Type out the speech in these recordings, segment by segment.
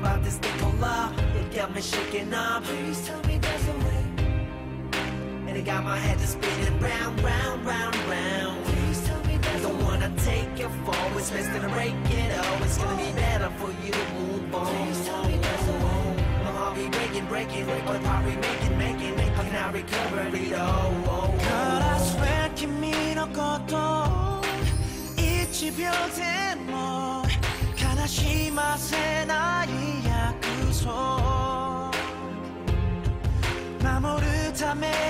about this thing called love. It got me shaking up. Please tell me there's a way. And it got my head just spinning round, round, round, round. Please tell me there's I don't wanna take it for It's less to break it oh It's gonna be better for you to move on. Please tell me there's a way. My heart be breaking, breaking But I'll be making, making Making, I recover it all? Oh. God, I swear, give me のこと一秒でも悲しませない約束。守るため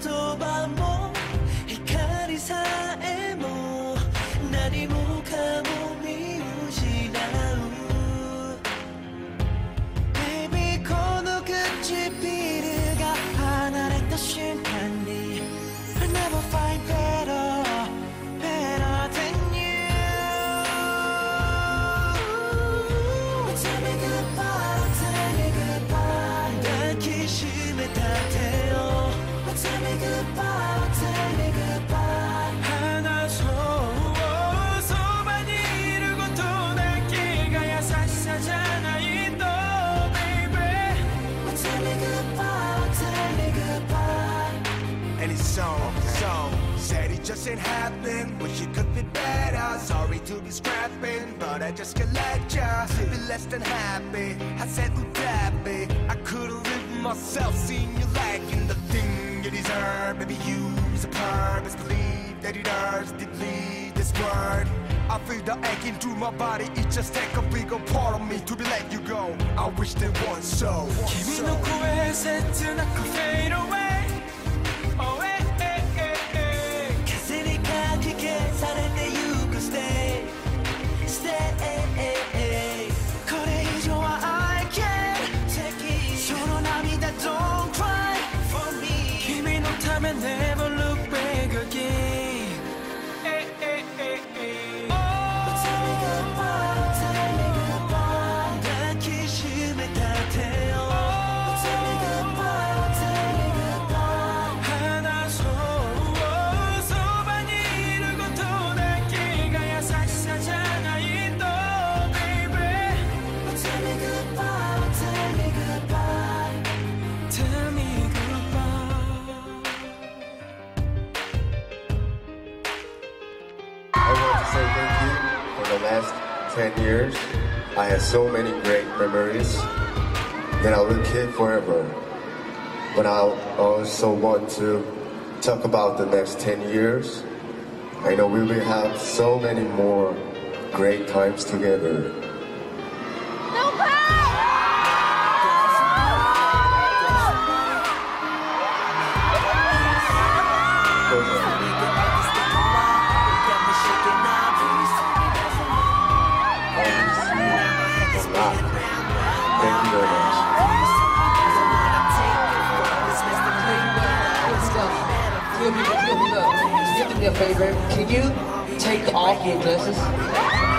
葉も光さえ goodbye And it's so, so Said it just ain't happen Wish it could be better Sorry to be scrapping But I just can't let ya Be less than happy I said would that be I couldn't live myself Seeing you lacking the thing you deserve Baby you is a purpose Believe that it hurts deeply This word I feel the aching through my body It just take a bigger part of me To be let you go I wish there was so 君の声切なく fade away Oh, me never last 10 years. I had so many great memories that I will keep forever. But I also want to talk about the next 10 years. I know we will have so many more great times together. Favor. Can you take off your glasses?